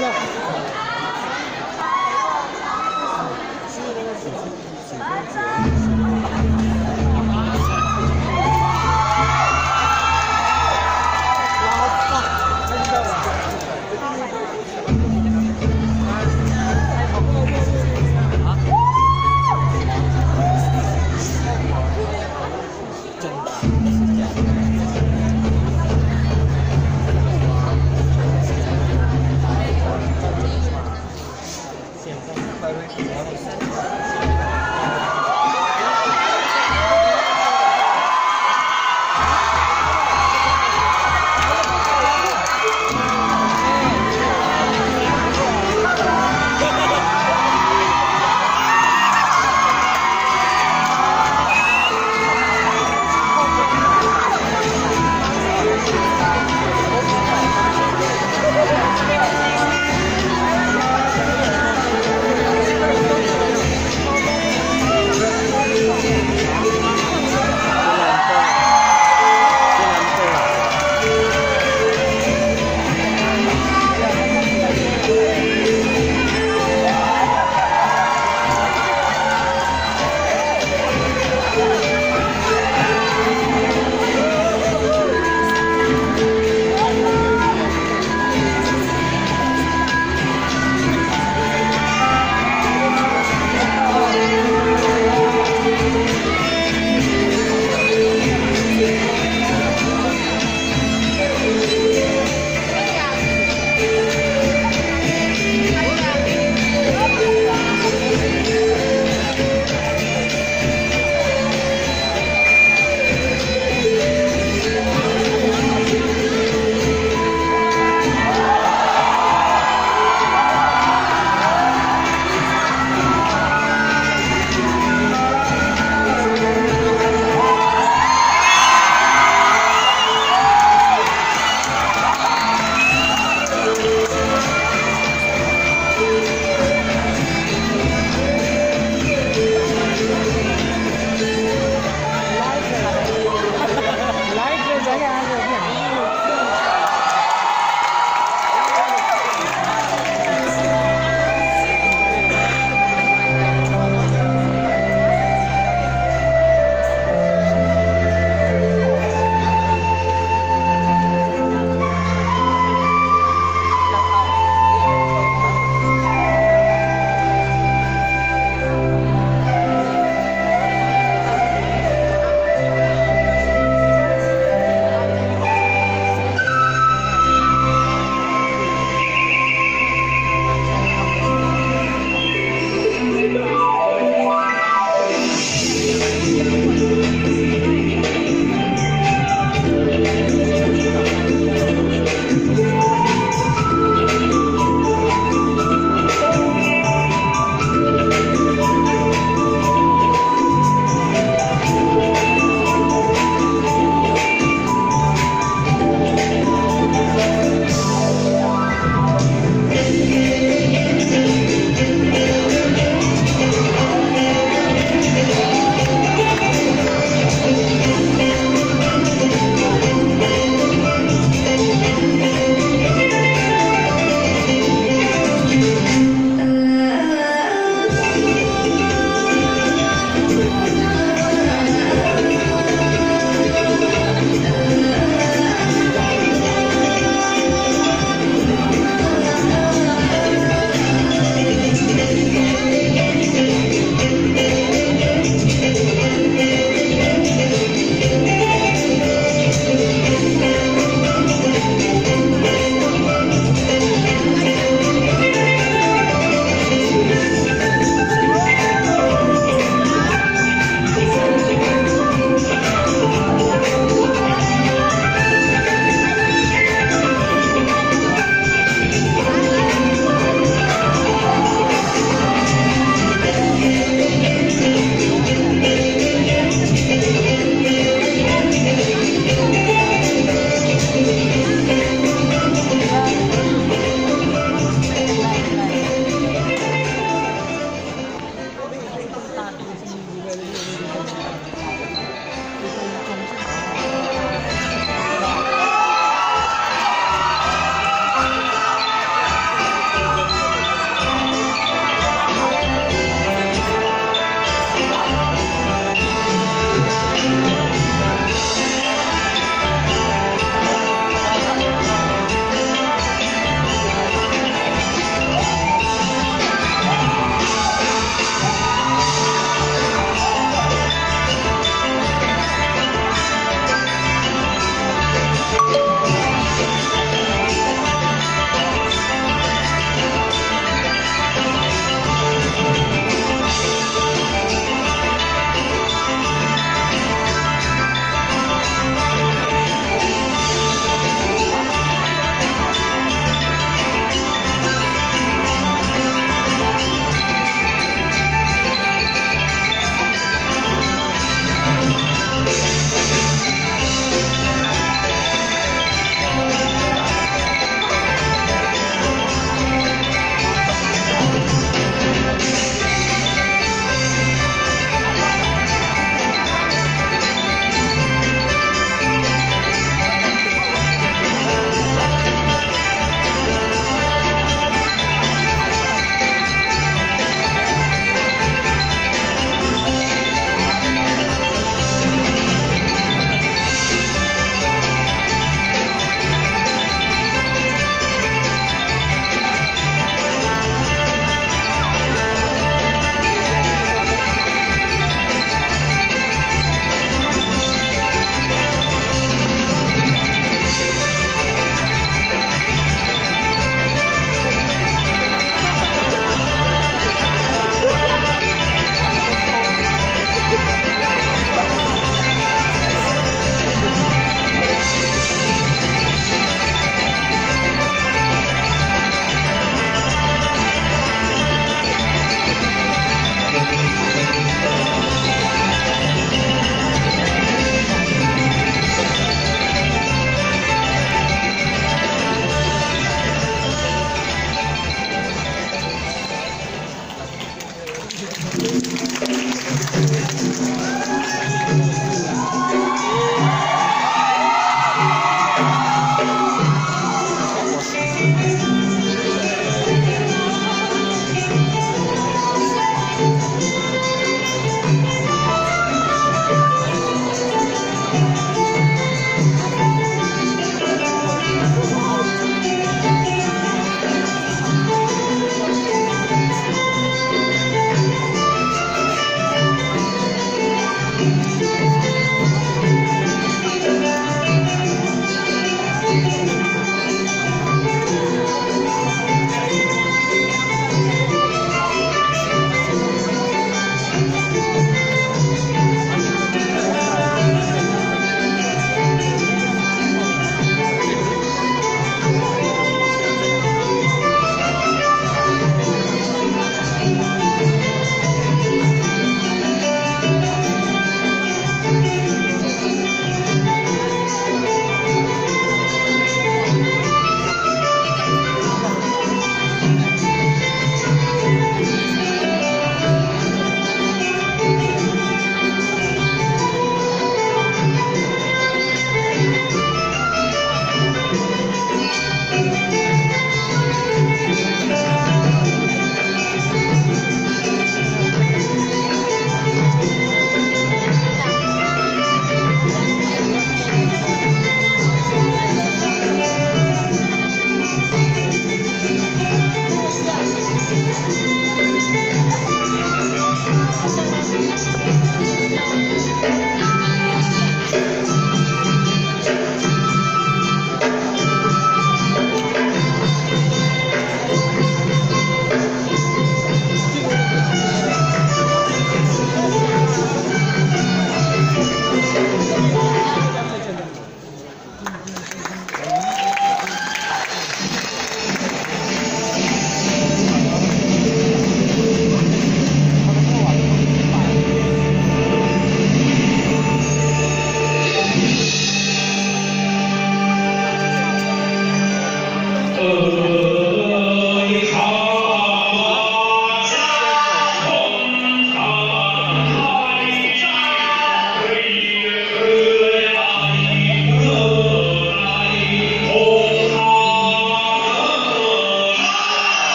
了。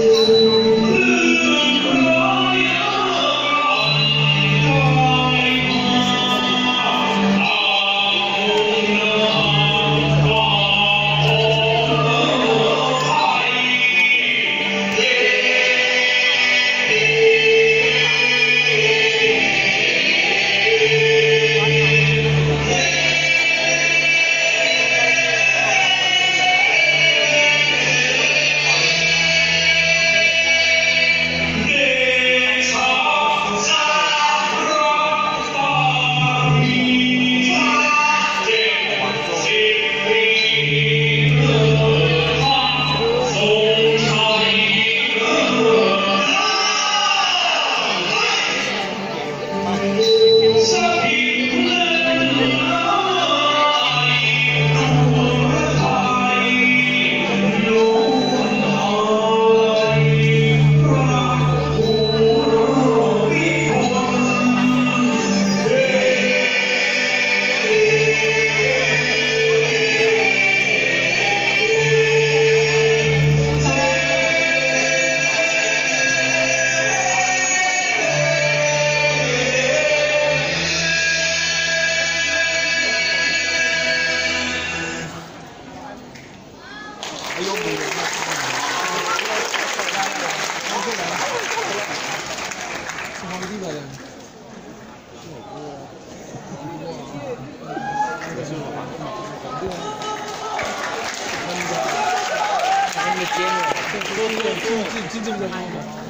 Música 还有。真的，的，